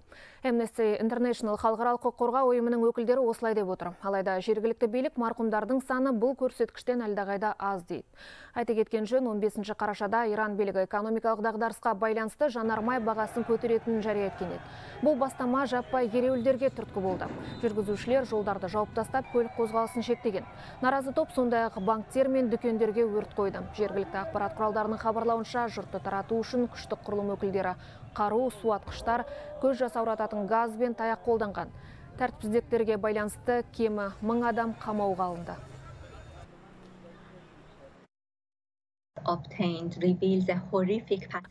Speaker 1: Amnesty International халықаралық құқық қорғау ұйымының өкілдері осылай деп отыр. Алайда жергілікті билік марқұмдардың саны бұл көрсеткіштен әлдеқайда аз дейді. Айта кеткен жөн 15 қарашада Иран билігі экономикалық дағдарысқа байланысты жанармай бағасын көтеретінін жария еткен еді. Бұл бастама жаппай ереуілдерге түрткі болды. Жүргізушілер жолдарды жауып тастап көлік қозғалысын шектеген. Наразы топ сондай-ақ банктер мен дүкендерге өрт қойды. Жергілікті ақпарат құралдарының хабарлауынша жұртты тарату үшін күштік құрылым өкілдері қару, суатқыштар, көз жасаурататын газ бен таяқ қолданған. Тәртіпсіздіктерге байланысты кемі мың адам қамауға алынды.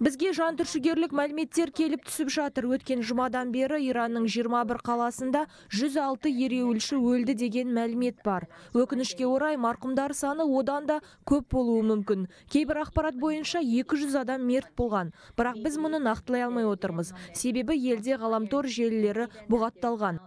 Speaker 24: Бізге жан түршігерлік мәліметтер келіп түсіп жатыр. Өткен жұмадан бері иранның 21 қаласында 106 ереуілші өлді деген мәлімет бар. Өкінішке орай марқұмдар саны одан да көп болуы мүмкін. Кейбір ақпарат бойынша 200 адам мерт болған. Бірақ біз мұны нақтылай алмай отырмыз. Себебі елде ғаламтор желілері бұғатталған.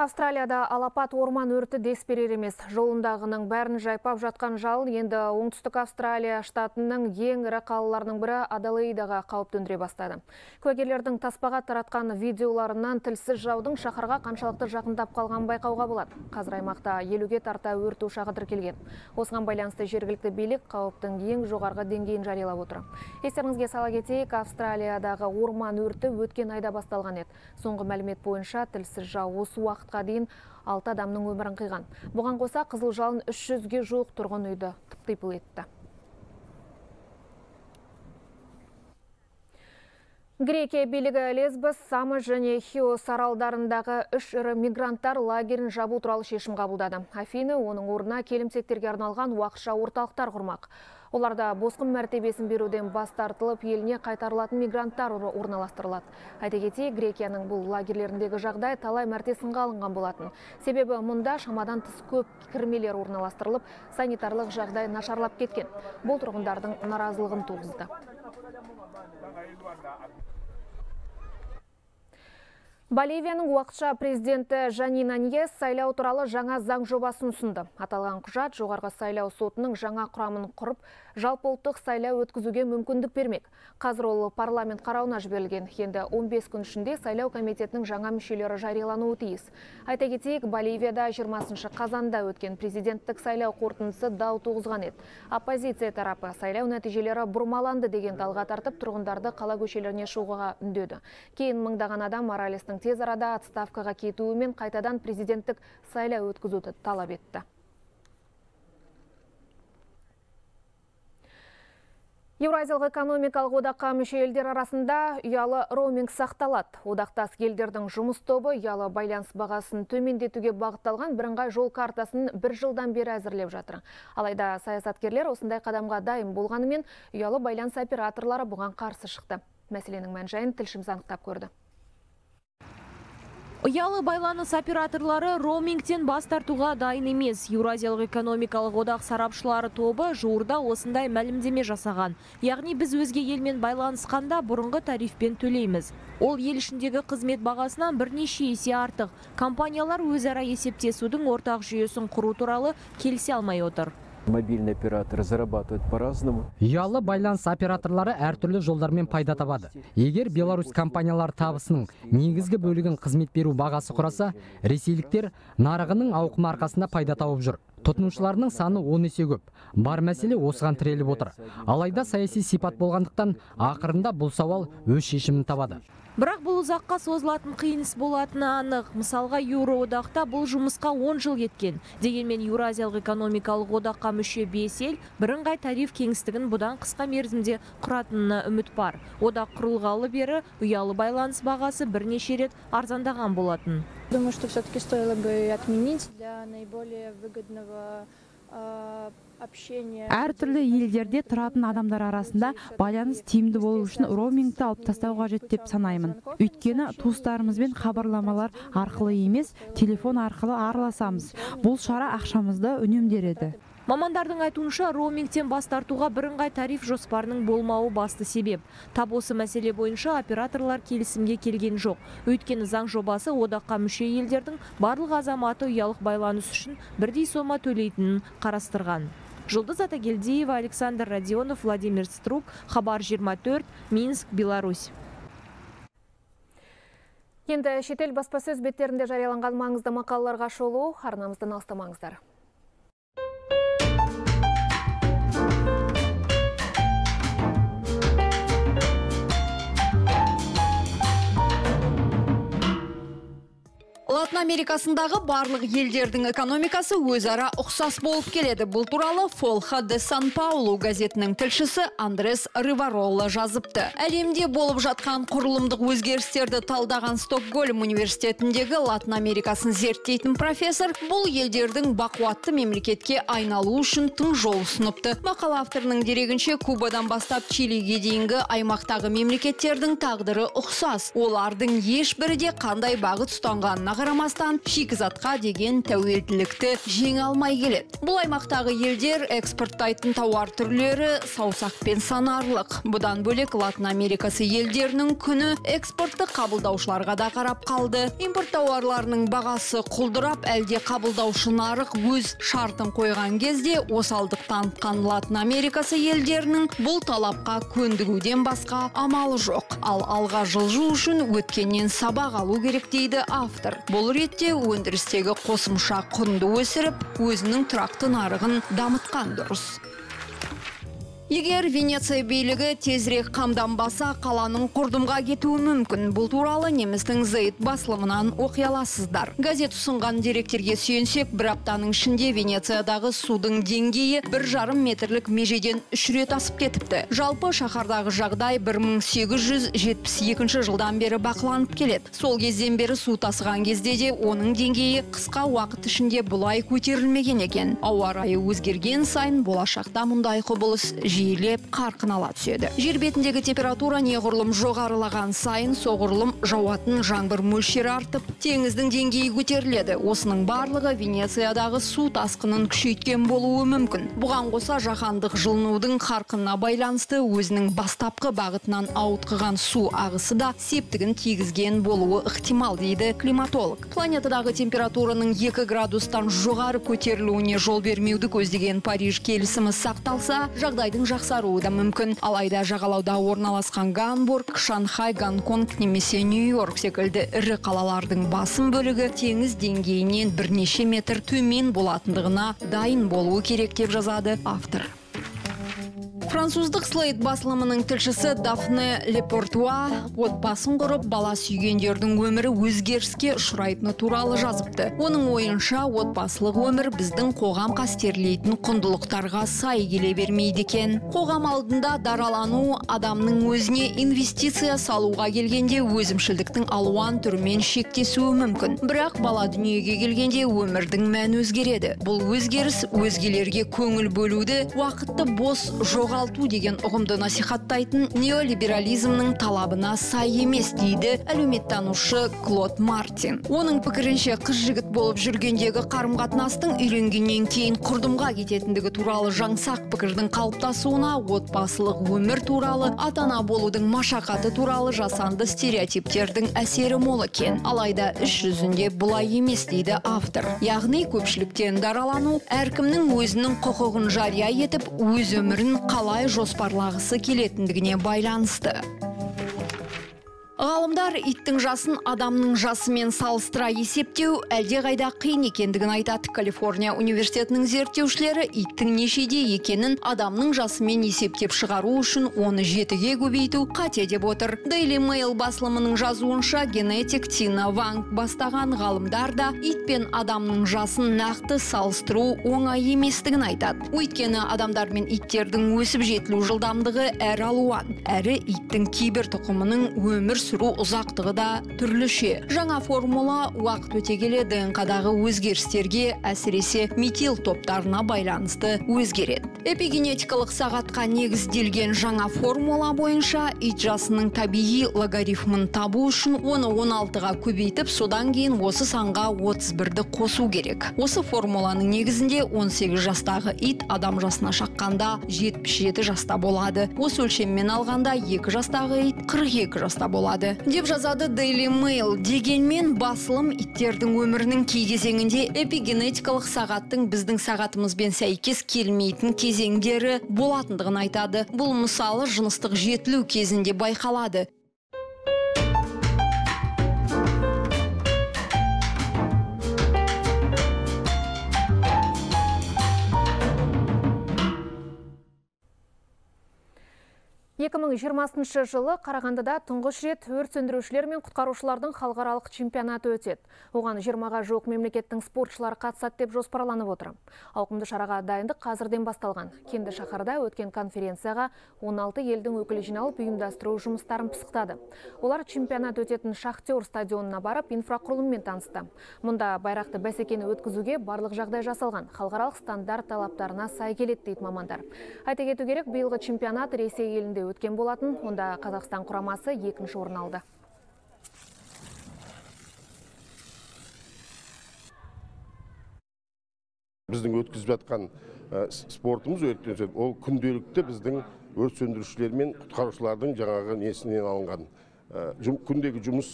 Speaker 1: Австралияда алапат орман өрті дес берер емес. Жолындағының бәрін жайпап жатқан жал енді оңтүстік Австралия штатының ең ірі қалаларының бірі Адалаидаға қауіп төндіре бастады. Куәгерлердің таспаға таратқан видеоларынан тілсіз жаудың шаһарға қаншалықты жақындап қалған байқауға болады. Қазір аймақта елуге тарта өрт ошағы тіркелген. Осыған байланысты жергілікті билік қауіптің ең жоғарғы деңгейін жариялап отыр. Естеріңізге сала кетейік, Австралиядағы орман өрті өткен айда басталған еді. Соңғы мәлімет бойынша тілсіз жау осы уақыт уақытқа дейін алты адамның өмірін қиған. Бұған қоса қызыл жалын 300-ге жуық тұрғын үйді тып-типыл етті. Грекия билігі Лесбос, Самы және Хиос аралдарындағы үш ірі мигранттар лагерін жабу туралы шешім қабылдады. Афины оның орнына келімсектерге арналған уақытша орталықтар құрмақ. Оларда босқын мәртебесін беруден бас тартылып, еліне қайтарылатын мигранттар орналастырылады. Айта Грекияның бұл лагерлеріндегі жағдай талай мәрте сынға алынған болатын. Себебі мұнда шамадан тыс көп кірмелер орналастырылып, санитарлық жағдай нашарлап кеткен. Бұл тұрғындардың наразылығын туғызды. Боливияның уақытша президенті Жанина Ньес сайлау туралы жаңа заң жобасын ұсынды. Аталған құжат жоғарғы сайлау сотының жаңа құрамын құрып, жалпы ұлттық сайлау өткізуге мүмкіндік бермек. Қазір ол парламент қарауына жіберілген. Енді 15 күн ішінде сайлау комитетінің жаңа мүшелері жариялануы тиіс. Айта кетейік, Боливияда 20 қазанда өткен президенттік сайлау қорытындысы дау туғызған еді. Оппозиция тарапы сайлау нәтижелері бұрмаланды деген талға тартып, тұрғындарды қала көшелеріне шығуға үндеді. Кейін мыңдаған адам Моралестің тез арада отставкаға кетуімен қайтадан президенттік сайлау өткізуді талап етті. Еуразиялық экономикалық одаққа мүше елдер арасында ұялы роуминг сақталады. Одақтас елдердің жұмыс тобы ұялы байланыс бағасын төмендетуге бағытталған бірыңғай жол картасын бір жылдан бері әзірлеп жатыр. Алайда саясаткерлер осындай қадамға дайын болғанымен ұялы байланыс операторлары бұған қарсы шықты. Мәселенің мән жайын тілшіміз анықтап көрді.
Speaker 24: Ұялы байланыс операторлары роумингтен бас тартуға дайын емес. Еуразиялық экономикалық одақ сарапшылары тобы жуырда осындай мәлімдеме жасаған. Яғни біз өзге елмен байланысқанда бұрынғы тарифпен төлейміз. Ол ел ішіндегі қызмет бағасынан бірнеше есе артық. Компаниялар өзара есептесудің ортақ жүйесін құру туралы келісе алмай отыр
Speaker 25: мобильный операторы зарабатывают по-разному.
Speaker 26: Ұялы байланыс операторлары әртүрлі жолдармен пайда табады. Егер Беларусь компаниялар табысының негізгі бөлігін қызмет беру бағасы құраса, ресейліктер нарығының ауқымы арқасында пайда тауып жүр. Тұтынушыларының саны 10 есе көп. Бар мәселе осыған тіреліп отыр. Алайда саяси сипат болғандықтан ақырында бұл сауал өз шешімін табады.
Speaker 24: Бірақ бұл ұзаққа созылатын қиын іс болатыны анық. Мысалға еуроодақта бұл жұмысқа 10 жыл кеткен. Дегенмен еуразиялық экономикалық одаққа мүше бес ел бірыңғай тариф кеңістігін бұдан қысқа мерзімде құратынына үміт бар. Одақ құрылғалы бері ұялы байланыс бағасы бірнеше рет арзандаған болатын.
Speaker 27: Думаю что все таки стоило бы отменить для наиболее выгодного
Speaker 28: әртүрлі елдерде тұратын адамдар арасында байланыс тиімді болу үшін роумингті алып тастау қажет деп санаймын өйткені туыстарымызбен хабарламалар арқылы емес телефон арқылы араласамыз бұл шара ақшамызды үнемдер
Speaker 24: Мамандардың айтуынша роумингтен бас тартуға бірыңғай тариф жоспарының болмауы басты себеп. Тап осы мәселе бойынша операторлар келісімге келген жоқ. Өйткені заң жобасы одаққа мүше елдердің барлық азаматы ұялық байланыс үшін бірдей сома төлейтінін қарастырған. Жұлдыз Атагелдиева, Александр Радионов, Владимир Струк, Хабар 24, Минск, Беларусь.
Speaker 1: Енді шетел баспасөз беттерінде жарияланған маңызды мақалаларға шолу арнамыздан алыстамаңыздар.
Speaker 29: Латын америкасындағы барлық елдердің экономикасы өзара ұқсас болып келеді. Бұл туралы фолха де сан паулу газетінің тілшісі андрес риваролла жазыпты. Әлемде болып жатқан құрылымдық өзгерістерді талдаған стокгольм университетіндегі латын америкасын зерттейтін профессор бұл елдердің бақуатты мемлекетке айналу үшін тың жол ұсыныпты. Мақала авторының дерегінше кубадан бастап чилиге дейінгі аймақтағы мемлекеттердің тағдыры ұқсас. Олардың ешбірі де қандай бағыт ұстанғанына қарамастан шикізатқа деген тәуелділікті жеңе алмай келеді. Бұл аймақтағы елдер экспорттайтын тауар түрлері саусақпен санарлық. Бұдан бөлек латын америкасы елдерінің күні экспортты қабылдаушыларға да қарап қалды. Импорт тауарларының бағасы құлдырап әлде қабылдаушы нарық өз шартын қойған кезде осалдық танытқан латын америкасы елдерінің бұл талапқа көндігуден басқа амалы жоқ. Ал алға жылжу үшін өткеннен сабақ алу керек дейді автор. Бұл ретте өндірістегі қосымша құнды өсіріп өзінің тұрақты нарығын дамытқан дұрыс. Егер венеция билігі тезірек қамданбаса қаланың құрдымға кетуі мүмкін. Бұл туралы немістің зейт басылымынан оқи аласыздар газет ұсынған деректерге сүйенсек бір аптаның ішінде венециядағы судың деңгейі бір жарым метрлік межеден үш рет асып кетіпті. Жалпы шаһардағы жағдай 1872 жылдан бері бақыланып келеді. Сол кезден бері су тасыған кезде де оның деңгейі қысқа уақыт ішінде бұлай көтерілмеген екен. Ауа райы өзгерген сайын болашақта мұндай құбылыс жиілеп қарқын ала түседі. Жер бетіндегі температура неғұрлым жоғарылаған сайын соғұрлым жауатын жаңбыр мөлшері артып теңіздің деңгейі көтеріледі. Осының барлығы венециядағы су тасқынын күшейткен болуы мүмкін. Бұған қоса жаһандық жылынудың қарқынына байланысты өзінің бастапқы бағытынан ауытқыған су ағысы да септігін тигізген болуы ықтимал дейді климатолог. Планетадағы температураның 2 градустан жоғары көтерілуіне жол бермеуді көздеген париж келісімі сақталса жағдайдың жақсаруы да мүмкін. Алайда жағалауда орналасқан гамбург шанхай гонконг немесе нью йорк секілді ірі қалалардың басым бөлігі теңіз деңгейінен бірнеше метр төмен болатындығына дайын болуы керек деп жазады автор. Француздық слейт басылымының тілшісі дафне лепортуа отбасын құрып бала сүйгендердің өмірі өзгеріске ұшырайтыны туралы жазыпты. Оның ойынша отбасылық өмір біздің қоғам қастерлейтін құндылықтарға сай келе бермейді екен. Қоғам алдында даралану адамның өзіне инвестиция салуға келгенде өзімшілдіктің алуан түрімен шектесуі мүмкін. Бірақ бала дүниеге келгенде өмірдің мәні өзгереді. Бұл өзгеріс өзгелерге көңіл бөлуді уақытты бос жоғалту деген ұғымды насихаттайтын неолиберализмнің талабына сай емес дейді әлеуметтанушы клод мартин. Оның пікірінше қыз жігіт болып жүргендегі қарым қатынастың үйленгеннен кейін құрдымға кететіндігі туралы жаңсақ пікірдің қалыптасуына отбасылық өмір туралы ата ана болудың машақаты туралы жасанды стереотиптердің әсері мол екен. Алайда іс жүзінде бұлай емес дейді автор. Яғни көпшіліктен даралану әркімнің өзінің құқығын жария етіп өз өмірін қалай жоспарлағысы келетіндігіне байланысты. Ғалымдар иттің жасын адамның жасымен салыстыра есептеу әлде қайда қиын екендігін айтады. Калифорния университетінің зерттеушілері иттің нешеде екенін адамның жасымен есептеп шығару үшін оны жетіге көбейту қате деп отыр. Daily Mail басылымының жазуынша генетик Тина Ванг бастаған ғалымдар да ит пен адамның жасын нақты салыстыру оңай еместігін айтады. Өйткені адамдар мен иттердің өсіп жетілу жылдамдығы әр алуан. Әрі иттің кейбір тұқымының өмір сүру ұзақтығы да түрліше жаңа формула уақыт өте келе днқ-дағы өзгерістерге әсіресе метил топтарына байланысты өзгереді. Эпигенетикалық сағатқа негізделген жаңа формула бойынша ит жасының табиғи логарифмін табу үшін оны 16-ға көбейтіп содан кейін осы санға 31-ді қосу керек. Осы формуланың негізінде 18 жастағы ит адам жасына шаққанда 77 жаста болады. Осы өлшеммен алғанда 2 жастағы ит 42 жаста болады. Деп жазады Daily Mail. Дегенмен басылым иттердің өмірінің кей кезеңінде эпигенетикалық сағаттың біздің сағатымызбен сәйкес келмейтін кезеңдері болатындығын айтады. Бұл мысалы жыныстық жетілу кезінде байқалады.
Speaker 1: Екі мың жиырмасыншы жылы қарағандыда тұңғыш рет өрт сөндірушілер мен құтқарушылардың халықаралық чемпионаты өтеді. Оған жиырмаға жуық мемлекеттің спортшылары қатысады деп жоспарланып отыр. Ауқымды шараға дайындық қазірден басталған. Кенді шаһарда өткен конференцияға 16 елдің өкілі жиналып ұйымдастыру жұмыстарын пысықтады. Олар чемпионат өтетін шахтер стадионына барып инфрақұрылыммен танысты. Мұнда байрақты бәсекені өткізуге барлық жағдай жасалған. Халықаралық стандарт талаптарына сай келеді дейді мамандар. Айта кету керек биылғы чемпионат ресей елінде өткен болатын. Онда қазақстан құрамасы екінші орын алды.
Speaker 30: Біздің өткізіп жатқан спортымыз өрттен ол күнделікті біздің өрт сөндірушілер мен құтқарушылардың жаңағы несінен алынған. Күндегі жұмыс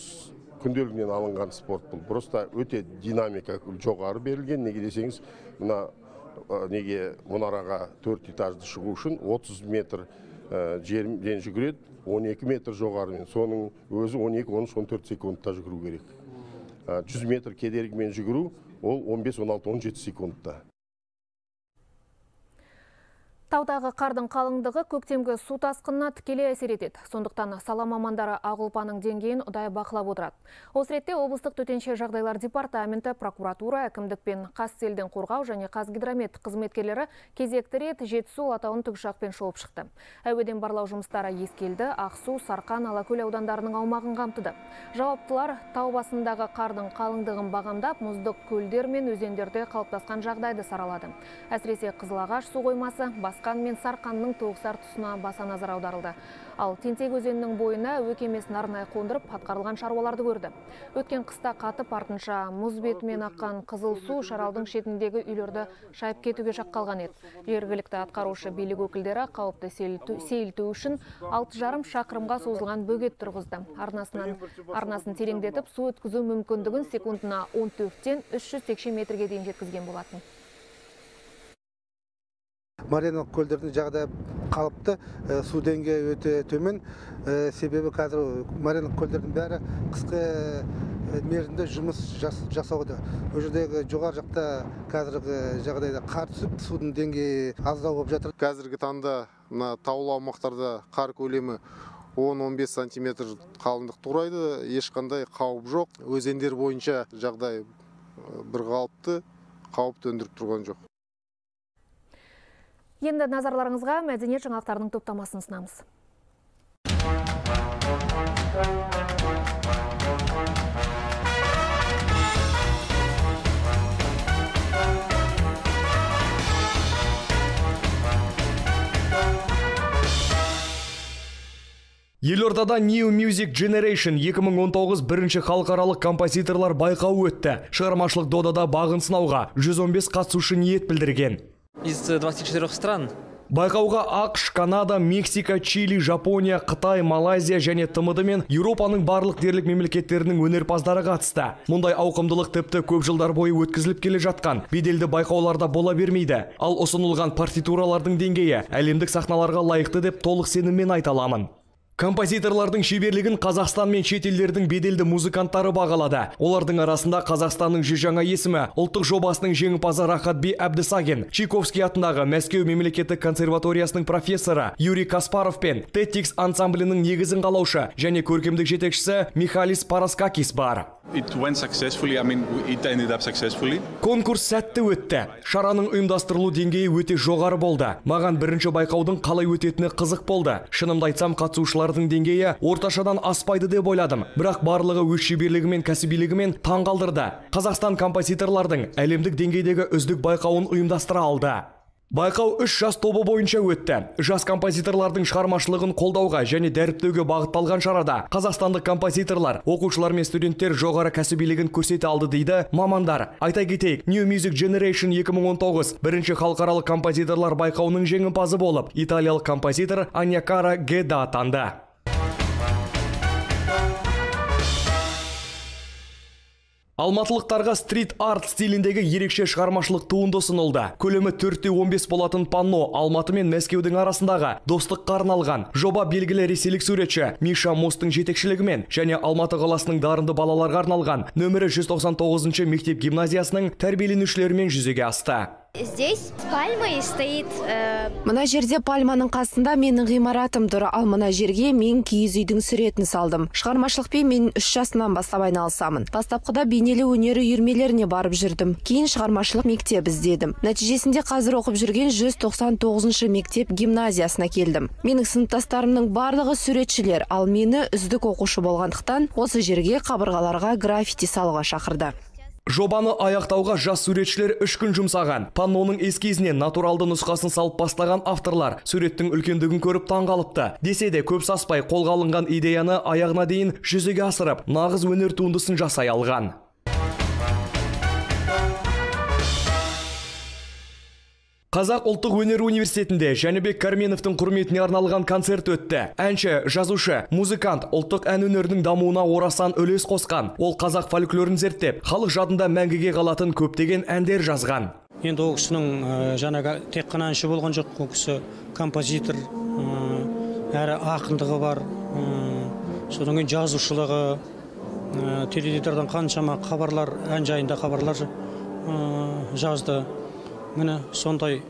Speaker 30: күнделігінен алынған спорт бұл. Просто өте динамика жоғары берілген. Неге десеңіз мына неге мұнараға төрт этажды шығу үшін 30 метр жерден жүгіреді 12 метр жоғарымен. Соның өзі 12-13-14 секундта жүгіру керек. 100 метр кедергімен жүгіру ол 15-16-17 секундта.
Speaker 1: Таудағы қардың қалыңдығы көктемгі су тасқынына тікелей әсер етеді. Сондықтан сала мамандары ағылпаның деңгейін ұдай бақылап отырады. Осы ретте облыстық төтенше жағдайлар департаменті, прокуратура, әкімдік пен Қазселден қорғау және Қазгидромет қызметкерлері кезекті рет Жетісу Алатауын тікұшақпен шолып шықты. Әуеден барлау жұмыстары ескелді, Ақсу, Сарқан, Алакөл аудандарының аумағын қамтыды. Жауаптылар тау басындағы қардың қалыңдығын бағамдап, мұздық көлдер мен өзендерде қалыптасқан жағдайды саралады. Әсіресе Қызылағаш су қоймасы басқан мен сарқанның тоғысар тұсына баса назар аударылды. Ал тентек өзенінің бойына әуе кемесін арнайы қондырып атқарылған шаруаларды көрді. Өткен қыста қатып артынша мұз бетімен аққан қызыл су шаралдың шетіндегі үйлерді шайып кетуге шақ қалған еді. Жергілікті атқарушы билік өкілдері қауіпті сейілту үшін алты жарым шақырымға созылған бөгет тұрғызды. Арнасын тереңдетіп су өткізу мүмкіндігін секундына 14-тен 300 текше метрге дейін жеткізген болатын.
Speaker 31: Мариналық көлдердің жағдайы қалыпты су деңгейі өте төмен. Себебі қазір мариналық көлдердің бәрі қысқы мерзімде жұмыс жасауда. Ол жердегі жоғары жақта қазіргі жағдайда қар түсіп судың деңгейі аздау болып жатыр.
Speaker 32: Қазіргі таңда мына таулы аумақтарда қар көлемі 10-15 сантиметр қалыңдықты құрайды ешқандай қауіп жоқ. Өзендер бойынша жағдай бір қалыпты қауіп төндіріп тұрған жоқ.
Speaker 1: Енді назарларыңызға мәдениет жаңалықтарының топтамасын ұсынамыз.
Speaker 33: Елордада New Music Generation 2019 бірінші халықаралық композиторлар байқауы өтті. Шығармашылық додада бағын сынауға 115 қатысушы ниет білдірген.
Speaker 34: Из 24 стран
Speaker 33: Байқауға ақш, Канада, Мексика, Чили, Жапония, Қытай, Малайзия және тмд мен Еуропаның барлық дерлік мемлекеттерінің өнерпаздары қатысты. Мұндай ауқымдылық тіпті көп жылдар бойы өткізіліп келе жатқан беделді байқауларда бола бермейді. Ал ұсынылған партитуралардың деңгейі әлемдік сахналарға лайықты деп толық сеніммен айта аламын. Композиторлардың шеберлігін Қазақстан мен шет елдердің беделді музыканттары бағалады. Олардың арасында Қазақстанның жүз жаңа есімі, ұлттық жобасының жеңімпазы Рахатби Әбдісаген, Чайковский атындағы Мәскеу мемлекеттік консерваториясының профессоры Юрий Каспаров пен Тетикс ансамблінің негізін қалаушы және көркемдік жетекшісі Михалис Параскакис бар. Конкурс сәтті өтті. Шараның ұйымдастырылу деңгейі өте жоғары болды. Маған бірінші байқаудың қалай өтетіні қызық болды. Шынымды айтсам, қатысушылардың деңгейі орташадан аспайды деп ойладым. Бірақ барлығы өз шеберлігімен, кәсібилігімен таң қалдырды. Қазақстан композиторлардың әлемдік деңгейдегі үздік байқауын ұйымдастыра алды. Байқау үш жас тобы бойынша өтті. Жас композиторлардың шығармашылығын қолдауға және дәріптеуге бағытталған шарада қазақстандық композиторлар, оқушылар мен студенттер жоғары кәсібилігін көрсете алды дейді мамандар. Айта кетейік, New Music Generation 2019 бірінші халықаралық композиторлар байқауының жеңімпазы болып, италиялық композитор Аньякара Геда атанды. Алматылықтарға стрит арт стиліндегі ерекше шығармашылық туынды ұсынылды. Көлемі 4-15 болатын панно Алматы мен Мәскеудің арасындағы достыққа арналған. Жоба белгілі ресейлік суретші Миша Мостың жетекшілігімен және Алматы қаласының дарынды балаларға арналған нөмірі 199 мектеп гимназиясының тәрбиеленушілерімен жүзеге асты.
Speaker 35: Здесь с пальмой стоит... Э...
Speaker 36: Мына жерде пальманың қасында менің ғимаратым тұр, ал мына жерге мен киіз үйдің суретін салдым. Шығармашылықпен мен үш жасынан бастап айналысамын. Бастапқыда бейнелі өнері үйірмелеріне барып жүрдім. Кейін шығармашылық мектеп іздедім. Нәтижесінде қазір оқып жүрген 199 мектеп гимназиясына келдім. Менің сыныптастарымның барлығы суретшілер, ал мені үздік оқушы болғандықтан осы жерге қабырғаларға граффити салуға шақырды.
Speaker 33: Жобаны аяқтауға жас суретшілер үш күн жұмсаған. Панноның эскизіне натуралды нұсқасын салып бастаған авторлар суреттің үлкендігін көріп таңғалыпты. Десе де көп саспай қолға алынған идеяны аяғына дейін жүзеге асырып, нағыз өнер туындысын жасай алған. Қазақ ұлттық өнер университетінде Жәнібек Кәрменовтің құрметіне арналған концерт өтті. Әнші, жазушы, музыкант ұлттық ән өнерінің дамуына орасан үлес қосқан. Ол қазақ фольклорын зерттеп, халық жадында мәңгіге қалатын көптеген әндер жазған.
Speaker 37: Енді ол кісінің жаңағы тек қана әнші болған жоқ, ол кісі композитор, әрі ақындығы бар, содан кейін жазушылығы, теледидардан қаншама хабарлар, ән жайында хабарлар жазды міне сондай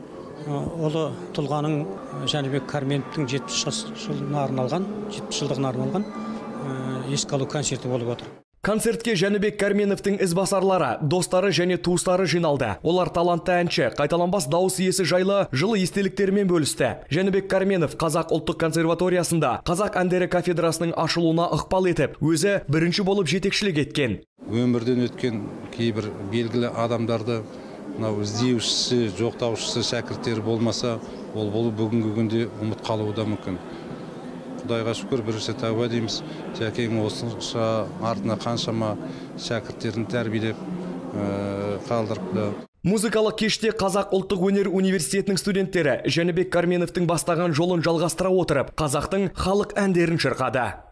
Speaker 37: ұлы тұлғаның жәнібек кәрменовтің жетпіс жас жылына арналған жетпіс жылдығына арналған еске алу концерті болып отыр
Speaker 33: Концертке Жәнібек Кәрменовтің ізбасарлары, достары және туыстары жиналды. Олар талантты әнші, қайталанбас дауыс иесі жайлы жылы естеліктерімен бөлісті. Жәнібек Кәрменов Қазақ ұлттық консерваториясында Қазақ әндері кафедрасының ашылуына ықпал етіп, өзі бірінші болып жетекшілік еткен.
Speaker 38: Өмірден өткен кейбір белгілі адамдарды мынау іздеушісі жоқтаушысы шәкірттері болмаса ол бұл бүгінгі күнде ұмыт қалуы да мүмкін. Құдайға шүкір бірінші тәуба дейміз. Жәкең осынша артына қаншама шәкірттерін тәрбиелеп қалдырыпты.
Speaker 33: Музыкалық кеште Қазақ ұлттық өнер университетінің студенттері Жәнібек Карменовтың бастаған жолын жалғастыра отырып, қазақтың халық әндерін шырқады.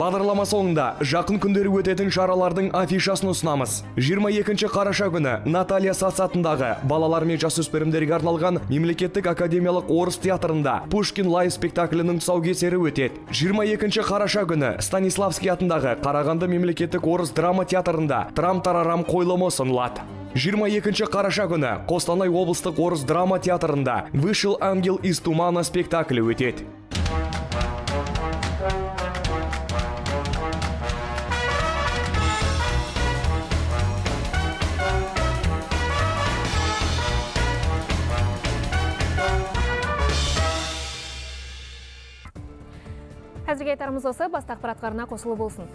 Speaker 33: Бағдарлама соңында жақын күндері өтетін шаралардың афишасын ұсынамыз. 22 қараша күні Наталья Сасатындағы балалар мен жасөспірімдерге арналған мемлекеттік академиялық орыс театрында Пушкин лайв спектаклінің тұсаукесері өтеді. 22 қараша күні Станиславский атындағы Қарағанды мемлекеттік орыс драма театрында Трам-тарарам қойылымы ұсынылады. 22 қараша күні Қостанай облыстық орыс драма театрында Вышел ангел из тумана спектаклі өтеді.
Speaker 1: Әзірге айтарымыз осы. Баста ақпаратқа арна қосылу болсын.